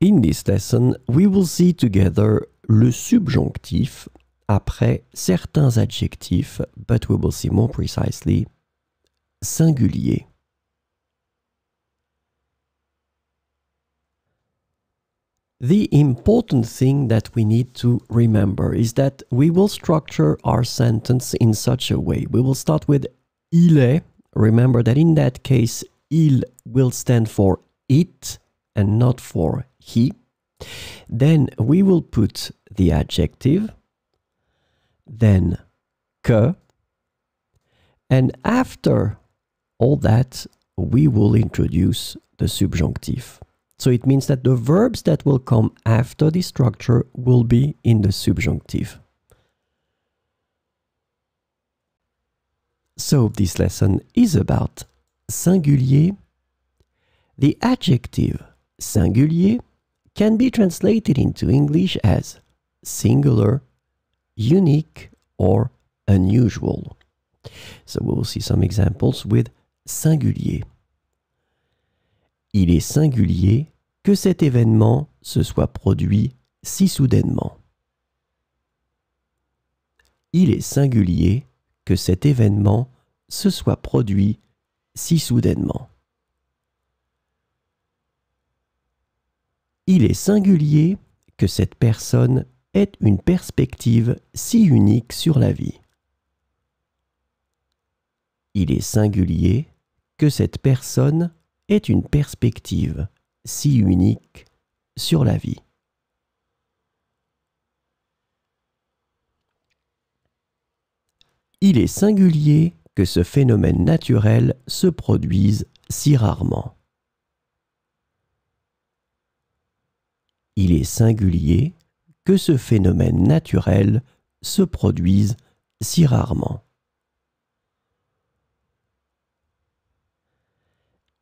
In this lesson, we will see together le subjonctif après certains adjectifs, but we will see more precisely singulier. The important thing that we need to remember is that we will structure our sentence in such a way. We will start with il est. Remember that in that case, il will stand for it and not for he. Then we will put the adjective, then que, and after all that, we will introduce the subjunctive. So it means that the verbs that will come after the structure will be in the subjunctive. So this lesson is about singulier. The adjective singulier can be translated into English as singular, unique, or unusual. So we will see some examples with singulier. Il est singulier que cet événement se soit produit si soudainement. Il est singulier que cet événement se soit produit si soudainement. Il est singulier que cette personne ait une perspective si unique sur la vie. Il est singulier que cette personne est une perspective si unique sur la vie. Il est singulier que ce phénomène naturel se produise si rarement. Il est singulier que ce phénomène naturel se produise si rarement.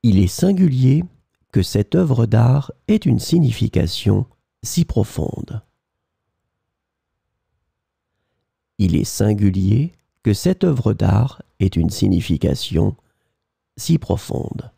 Il est singulier que cette œuvre d'art ait une signification si profonde. Il est singulier que cette œuvre d'art ait une signification si profonde.